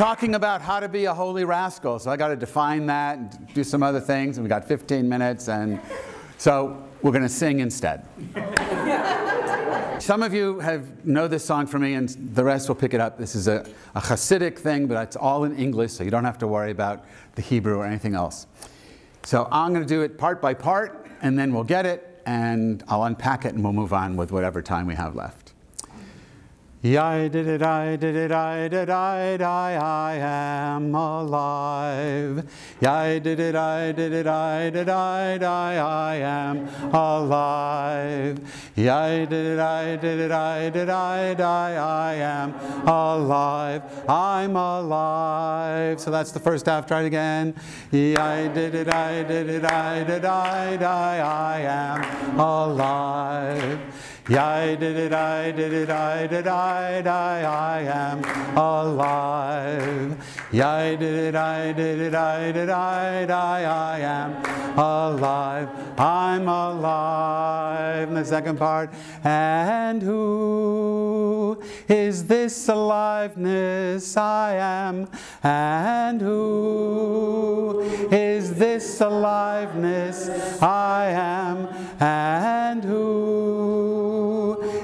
Talking about how to be a holy rascal, so I got to define that and do some other things, and we got 15 minutes, and so we're going to sing instead. Some of you have know this song from me, and the rest will pick it up. This is a, a Hasidic thing, but it's all in English, so you don't have to worry about the Hebrew or anything else. So I'm going to do it part by part, and then we'll get it, and I'll unpack it, and we'll move on with whatever time we have left. I did it, I did it, I did I, I, I am alive. I did it, I did it, I did I, I, I am alive. I did it, I did it, I did I, I, I am alive. I'm alive. So that's the first half. Try it again. I did it, I did it, I did I, I, I am alive. I did it, I did it, I did I, I, I am alive. I did it, I did it, I did I, I, I am alive. I'm alive. And the second part, and who is this aliveness I am? And who is this aliveness I am? And who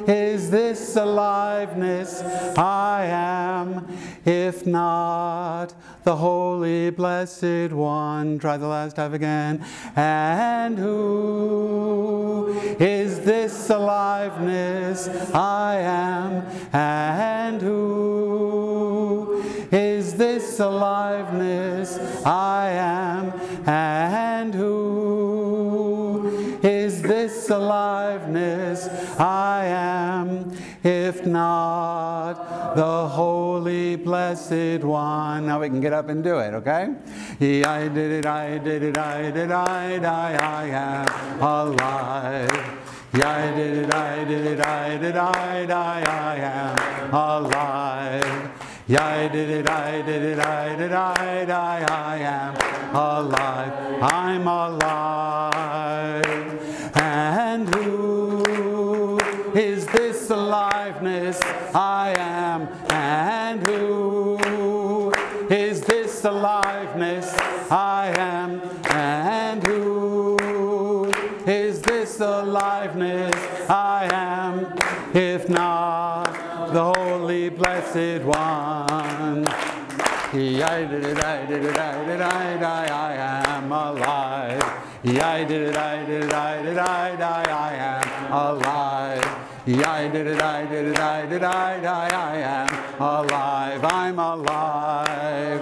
is this aliveness I am? If not, the holy blessed one. Try the last half again. And who is this aliveness I am? And who is this aliveness I am? And who is this aliveness I am? If not, the holy blessed one. Now we can get up and do it, okay? I did it, I did it, I did, I, I, I am alive. I did it, I did it, I did, I, I, I am alive. I did it, I did it, I did, I, I, I am alive. I'm alive. I am? And who is this aliveness I am? And who is this aliveness I am? If not, the holy blessed one. I did it, I did it, I did it, I, am alive. I did it, I did it, I did it, I am alive. I did it, I did it, I did, I, I, I am alive. I'm alive.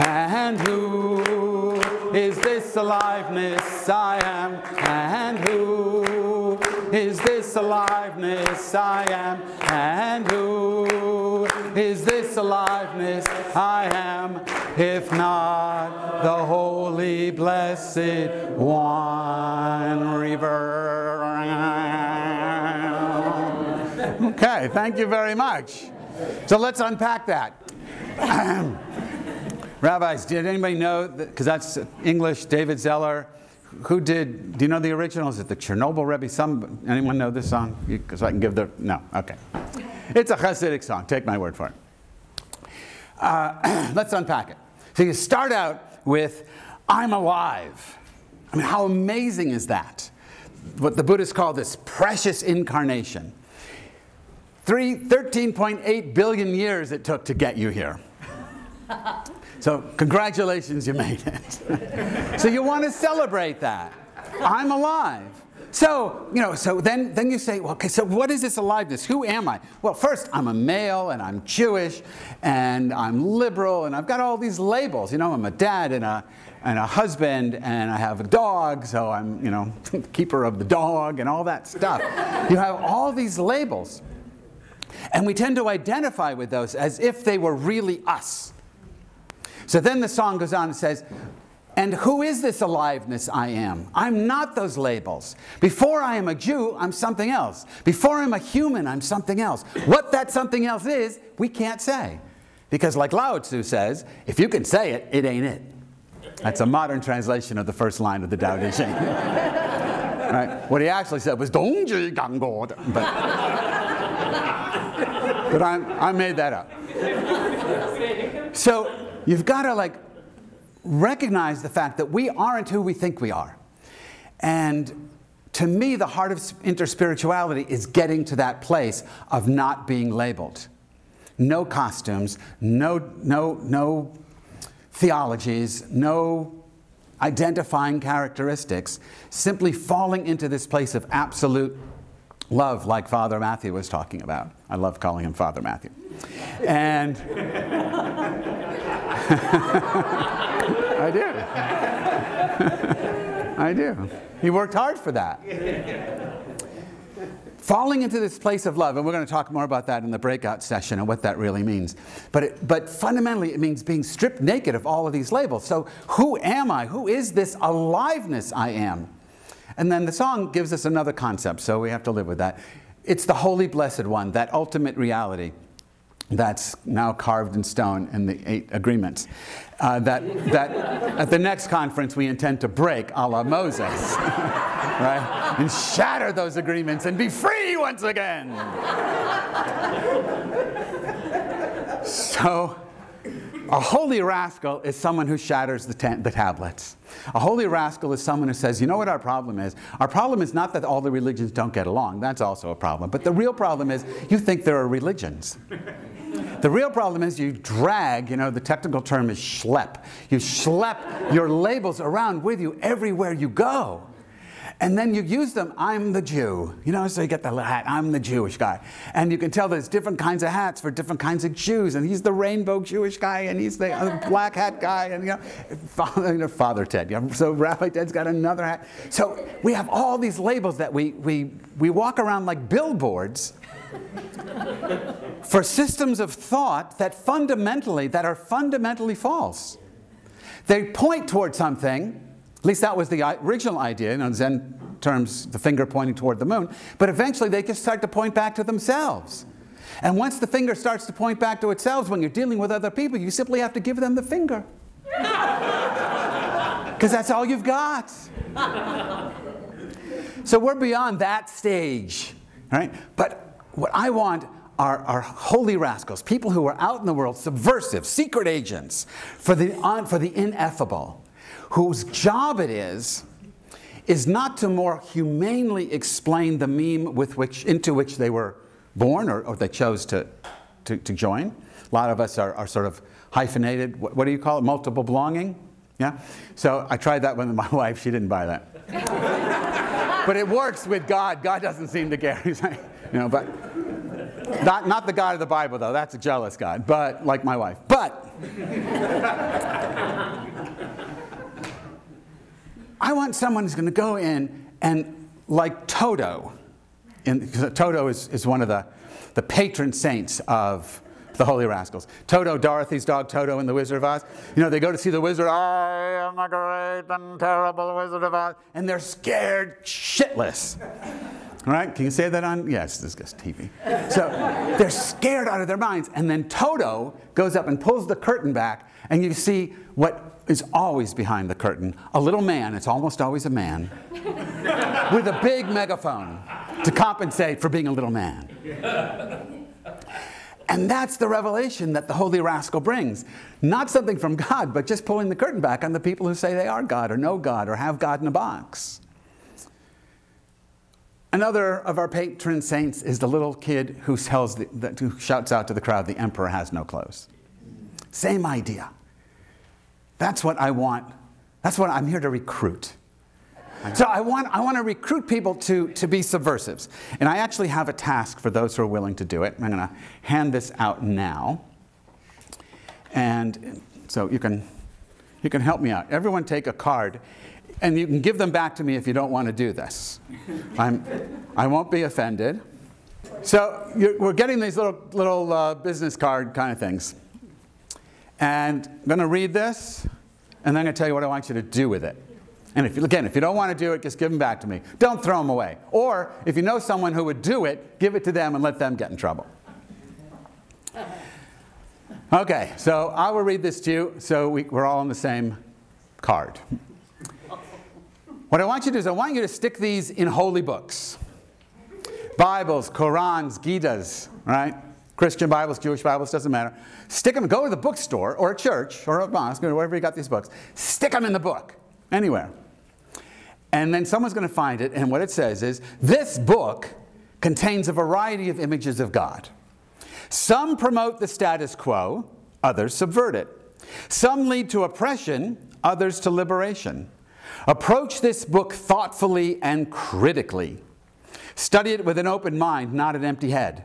And who is this aliveness I am? And who is this aliveness I am? And who is this aliveness I am? If not, the holy blessed one. Reverb. Okay, thank you very much. So let's unpack that. Rabbis, did anybody know, because that, that's English, David Zeller, who did, do you know the original? Is it the Chernobyl Rebbe? Some, anyone know this song? Because I can give the, no, okay. It's a Hasidic song, take my word for it. Uh, let's unpack it. So you start out with, I'm alive. I mean, how amazing is that? What the Buddhists call this precious incarnation. Three, 13.8 billion years it took to get you here. So congratulations, you made it. so you want to celebrate that. I'm alive. So, you know, so then, then you say, well, okay, so what is this aliveness? Who am I? Well, first, I'm a male and I'm Jewish and I'm liberal and I've got all these labels. You know, I'm a dad and a, and a husband and I have a dog, so I'm, you know, keeper of the dog and all that stuff. you have all these labels. And we tend to identify with those as if they were really us. So then the song goes on and says, and who is this aliveness I am? I'm not those labels. Before I am a Jew, I'm something else. Before I'm a human, I'm something else. What that something else is, we can't say. Because like Lao Tzu says, if you can say it, it ain't it. That's a modern translation of the first line of the Tao Te Ching. right? What he actually said was Dongji Gangod. But, but I, I made that up. so you've got to like recognize the fact that we aren't who we think we are. And to me, the heart of interspirituality is getting to that place of not being labeled. No costumes, no, no, no theologies, no identifying characteristics, simply falling into this place of absolute love, like Father Matthew was talking about. I love calling him Father Matthew. And I do. I do. He worked hard for that. Falling into this place of love, and we're going to talk more about that in the breakout session and what that really means. But, it, but fundamentally, it means being stripped naked of all of these labels. So, who am I? Who is this aliveness I am? And then the song gives us another concept, so we have to live with that. It's the holy blessed one, that ultimate reality that's now carved in stone in the eight agreements. Uh, that, that at the next conference we intend to break a la Moses, right? And shatter those agreements and be free once again. so, a holy rascal is someone who shatters the, the, tablets. A holy rascal is someone who says, you know what our problem is? Our problem is not that all the religions don't get along. That's also a problem. But the real problem is you think there are religions. The real problem is you drag, you know, the technical term is schlep. You schlep your labels around with you everywhere you go. And then you use them, I'm the Jew. You know, so you get the hat, I'm the Jewish guy. And you can tell there's different kinds of hats for different kinds of Jews. And he's the rainbow Jewish guy, and he's the uh, black hat guy, and you know, Father, Ted. So Rabbi Ted's got another hat. So we have all these labels that we, we, we walk around like billboards for systems of thought that fundamentally, that are fundamentally false. They point toward something, least that was the original idea, in Zen terms, the finger pointing toward the moon, but eventually they just start to point back to themselves. And once the finger starts to point back to itself, when you're dealing with other people, you simply have to give them the finger. Because that's all you've got. so we're beyond that stage, right? But what I want are, are holy rascals, people who are out in the world, subversive, secret agents for the, for the ineffable, whose job it is is not to more humanely explain the meme with which, into which they were born or, or they chose to, to, to, join. A lot of us are, are sort of hyphenated, what, what, do you call it, multiple belonging? Yeah? So I tried that with my wife, she didn't buy that. but it works with God. God doesn't seem to care. You know, but not, not the God of the Bible, though. That's a jealous God, but like my wife. But I want someone who's going to go in and, like Toto, in, Toto is, is one of the, the patron saints of the Holy Rascals. Toto, Dorothy's dog Toto in The Wizard of Oz. You know, they go to see the wizard, I am the great and terrible Wizard of Oz, and they're scared shitless. Right? Can you say that on? Yes, this is TV. So they're scared out of their minds. And then Toto goes up and pulls the curtain back, and you see what is always behind the curtain a little man, it's almost always a man, with a big megaphone to compensate for being a little man. And that's the revelation that the holy rascal brings. Not something from God, but just pulling the curtain back on the people who say they are God or know God or have God in a box. Another of our patron saints is the little kid who, tells the, the, who shouts out to the crowd, the emperor has no clothes. Same idea. That's what I want. That's what I'm here to recruit. So I want, I want to recruit people to, to be subversives. And I actually have a task for those who are willing to do it. I'm going to hand this out now. And so you can, you can help me out. Everyone take a card and you can give them back to me if you don't want to do this. I'm, I won't be offended. So we're getting these little, little uh, business card kind of things. And I'm going to read this, and then I'm going to tell you what I want you to do with it. And if, again, if you don't want to do it, just give them back to me. Don't throw them away. Or if you know someone who would do it, give it to them and let them get in trouble. Okay, so I will read this to you so we, we're all on the same card. What I want you to do is I want you to stick these in holy books. Bibles, Qurans, Gitas, right? Christian Bibles, Jewish Bibles, doesn't matter. Stick them, go to the bookstore or a church or a mosque or wherever you got these books. Stick them in the book, anywhere. And then someone's going to find it, and what it says is this book contains a variety of images of God. Some promote the status quo, others subvert it. Some lead to oppression, others to liberation. Approach this book thoughtfully and critically. Study it with an open mind, not an empty head.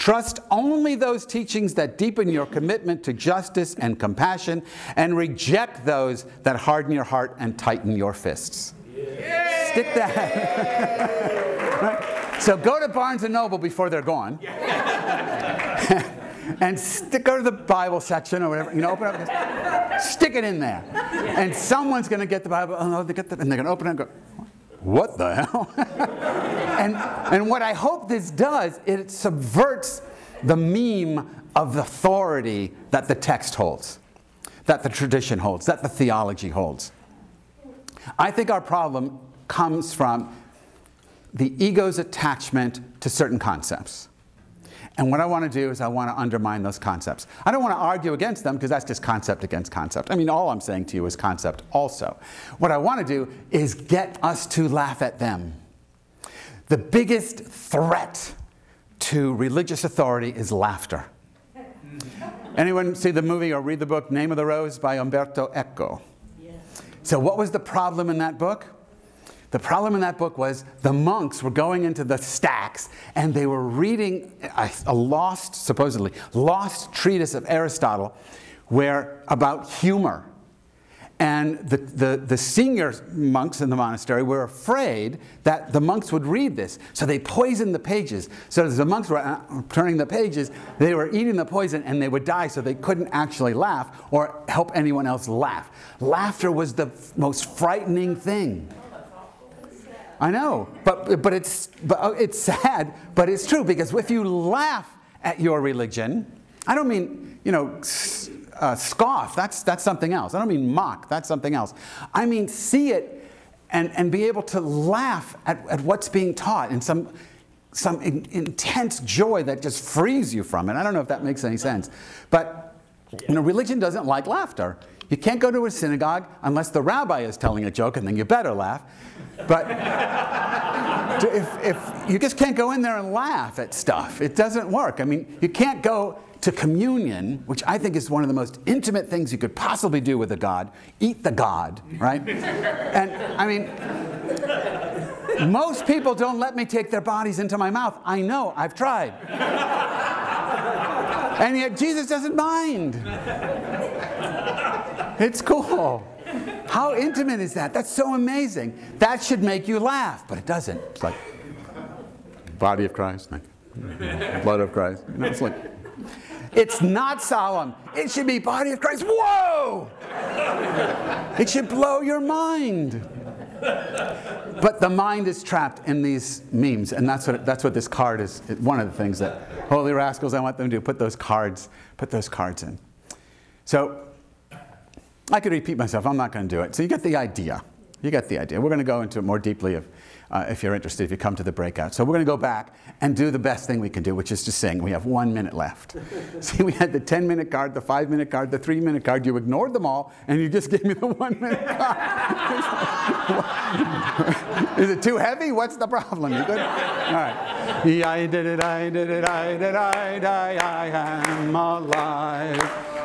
Trust only those teachings that deepen your commitment to justice and compassion, and reject those that harden your heart and tighten your fists. Yeah. Stick that. right? So go to Barnes and Noble before they're gone. and stick go to the Bible section or whatever, you know, open up, stick it in there. And someone's going to get the Bible, oh, and they're going to open it and go, what the hell? and, and what I hope this does, it subverts the meme of authority that the text holds, that the tradition holds, that the theology holds. I think our problem comes from the ego's attachment to certain concepts. And what I want to do is I want to undermine those concepts. I don't want to argue against them because that's just concept against concept. I mean, all I'm saying to you is concept also. What I want to do is get us to laugh at them. The biggest threat to religious authority is laughter. Anyone see the movie or read the book Name of the Rose by Umberto Eco? Yes. So, what was the problem in that book? The problem in that book was the monks were going into the stacks and they were reading a, a lost, supposedly, lost treatise of Aristotle where about humor. And the, the, the, senior monks in the monastery were afraid that the monks would read this. So they poisoned the pages. So as the monks were uh, turning the pages, they were eating the poison and they would die so they couldn't actually laugh or help anyone else laugh. Laughter was the most frightening thing. I know, but, but, it's, but oh, it's sad, but it's true because if you laugh at your religion, I don't mean, you know, uh, scoff, that's, that's something else. I don't mean mock, that's something else. I mean see it and, and be able to laugh at, at what's being taught in some, some in, intense joy that just frees you from it. I don't know if that makes any sense. But you know, religion doesn't like laughter. You can't go to a synagogue unless the rabbi is telling a joke, and then you better laugh. But if, if you just can't go in there and laugh at stuff, it doesn't work. I mean, you can't go to communion, which I think is one of the most intimate things you could possibly do with a God, eat the God, right? and I mean, most people don't let me take their bodies into my mouth. I know, I've tried. and yet Jesus doesn't mind. It's cool. How intimate is that? That's so amazing. That should make you laugh, but it doesn't. It's like body of Christ, blood of Christ. It's like it's not solemn. It should be body of Christ. Whoa! It should blow your mind. But the mind is trapped in these memes, and that's what, that's what this card is. One of the things that holy rascals, I want them to do, put those cards, put those cards in. So I could repeat myself. I'm not going to do it. So you get the idea. You get the idea. We're going to go into it more deeply if, uh, if you're interested, if you come to the breakout. So we're going to go back and do the best thing we can do, which is to sing. We have one minute left. See, we had the 10 minute card, the five minute card, the three minute card. You ignored them all, and you just gave me the one minute card. is it too heavy? What's the problem? You good? All right. I did it, I did it, I did it, I, I, I am alive.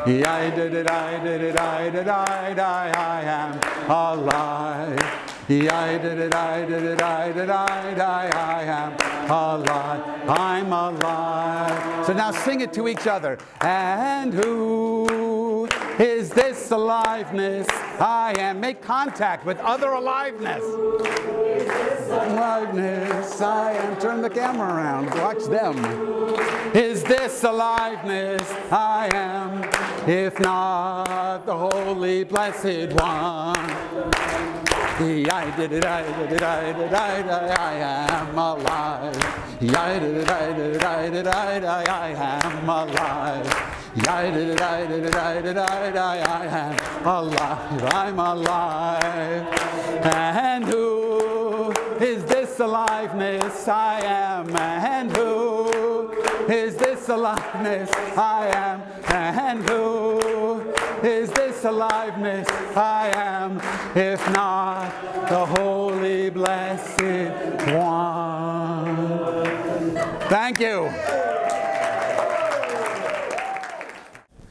I did it, I did it, I did it, I, I, I am alive. I did it, I did it, I did it, I, I, am alive. I'm alive. So now sing it to each other. And who is this aliveness I am? Make contact with other aliveness. Is this aliveness I am. Turn the camera around. Watch them. Is this aliveness I am? if not the Holy Blessed One. I did it, I did it, I did it, I, am alive. I did it, I did it, I did it, I, am alive. I did it, I did it, I, did it, I am alive. I'm alive. And who is this aliveness I am? And who Is this aliveness I am? And who is this aliveness I am? If not the holy, blessed one. Thank you.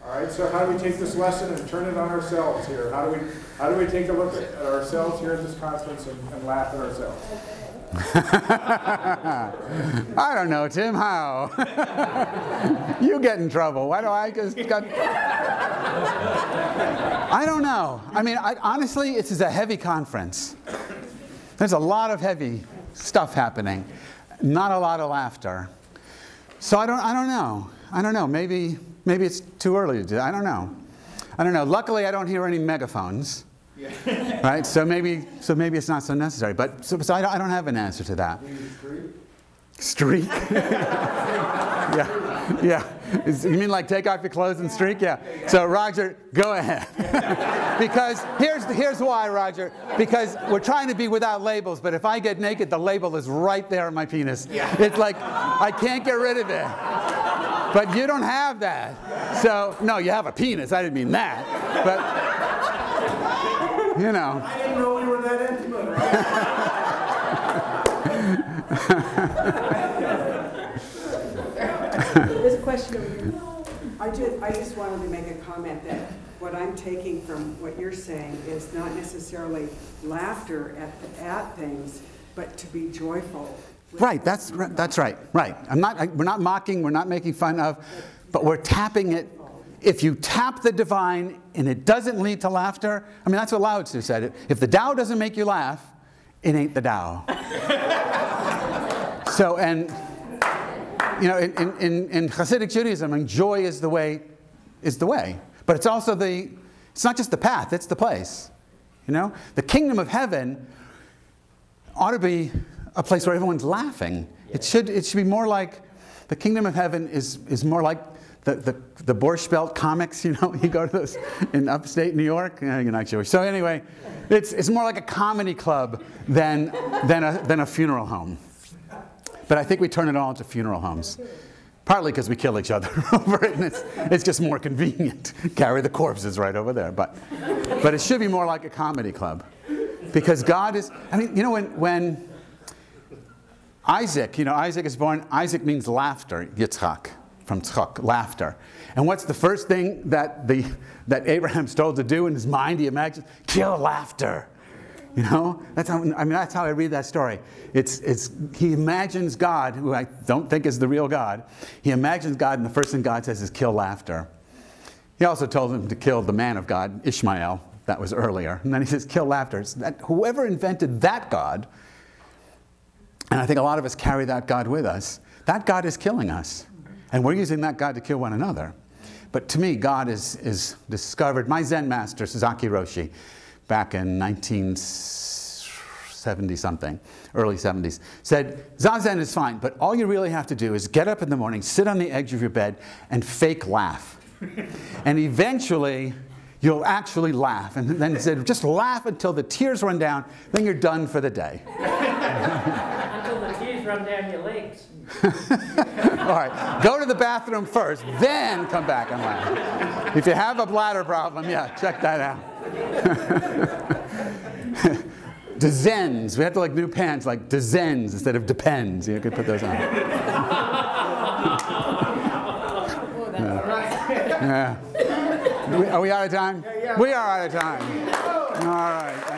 All right, so how do we take this lesson and turn it on ourselves here? How do we, how do we take a look at ourselves here at this conference and, and laugh at ourselves? I don't know, Tim. How? you get in trouble. Why do I just got? I don't know. I mean, I, honestly, this is a heavy conference. There's a lot of heavy stuff happening, not a lot of laughter. So I don't. I don't know. I don't know. Maybe. Maybe it's too early to do. I don't know. I don't know. Luckily, I don't hear any megaphones. right? So maybe, so maybe it's not so necessary. But so, so I, don't, I don't have an answer to that. Streak? Streak? yeah, yeah. Is, you mean like take off your clothes and streak? Yeah. So Roger, go ahead. because here's here's why, Roger. Because we're trying to be without labels, but if I get naked, the label is right there on my penis. Yeah. It's like I can't get rid of it. But you don't have that. So, no, you have a penis. I didn't mean that. But, you know. I didn't know we were that intimate, There's a question over here. I just, I just wanted to make a comment that what I'm taking from what you're saying is not necessarily laughter at, at things, but to be joyful Right, that's, that's right, right. I'm not, I, we're not mocking, we're not making fun of, but we're tapping it. If you tap the divine and it doesn't lead to laughter, I mean, that's what Lao Tzu said. If the Tao doesn't make you laugh, it ain't the Tao. so, and, you know, in, in, in Hasidic Judaism, I mean, joy is the way, is the way. But it's also the, it's not just the path, it's the place. You know? The kingdom of heaven ought to be a place where everyone's laughing. It, should, it should be more like the kingdom of heaven is, is more like the, the, the Borscht Belt comics, you know, you go to those in upstate New York. Yeah, you're not Jewish. So anyway, it's, it's more like a comedy club than, than, a, than a funeral home. But I think we turn it all into funeral homes. Partly because we kill each other over it, and it's, it's just more convenient. Carry the corpses right over there. But, but it should be more like a comedy club. Because God is, I mean, you know, when, when Isaac, you know, Isaac is born, Isaac means laughter, Yitzchak, from tzchak, laughter. And what's the first thing that, the, that Abraham's told to do in his mind? He imagines, kill laughter. You know, that's how, I mean, that's how I read that story. It's, it's, he imagines God, who I don't think is the real God. He imagines God, and the first thing God says is kill laughter. He also told him to kill the man of God, Ishmael. That was earlier. And then he says, kill laughter. So that, whoever invented that God and I think a lot of us carry that God with us. That God is killing us. And we're using that God to kill one another. But to me, God is, is discovered. My Zen master, Sasaki Roshi, back in 1970 something, early 70s, said, Zazen is fine, but all you really have to do is get up in the morning, sit on the edge of your bed, and fake laugh. and eventually, you'll actually laugh. And then he said, just laugh until the tears run down, then you're done for the day. Until the tears run down your legs. All right, go to the bathroom first, then come back and laugh. If you have a bladder problem, yeah, check that out. Dezens. We have to like new pants, like Dezens instead of depends. You could put those on. yeah. yeah. Are we out of time? We are out of time. All right.